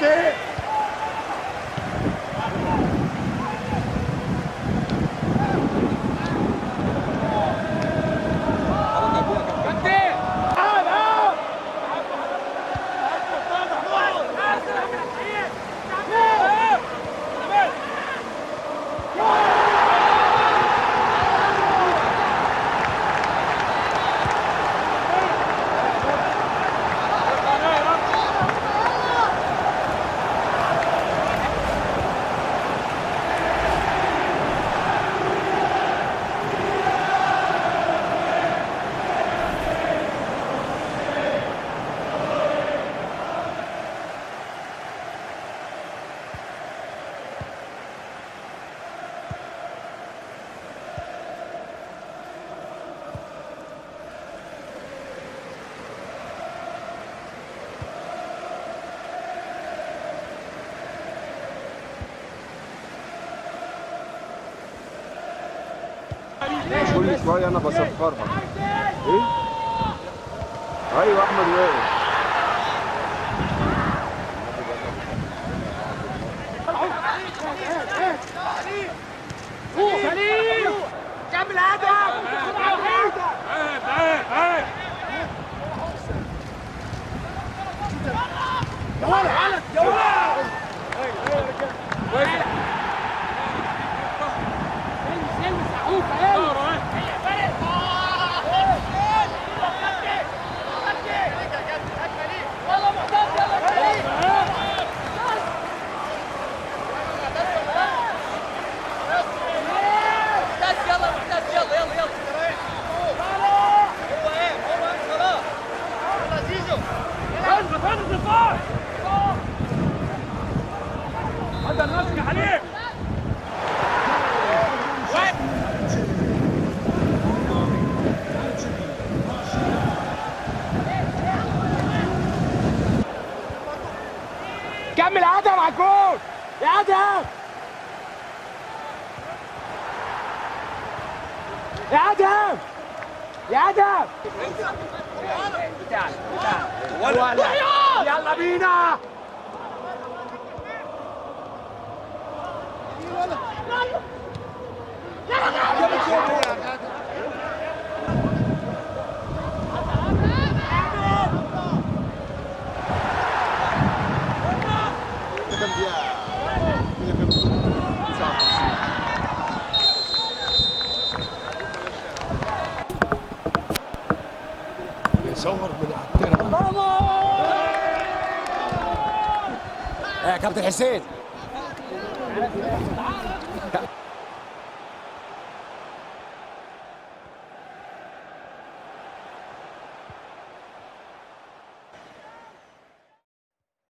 Okay. كل شوية أنا بصفرها إيه؟ أيوه أحمد واقف. سليم كمل هدف يا ولد يا ولد كمل هدف على الجول. يا هدف يا هدف يا ولا يلا بينا. بيصور من على الترعه يا كابتن حسين.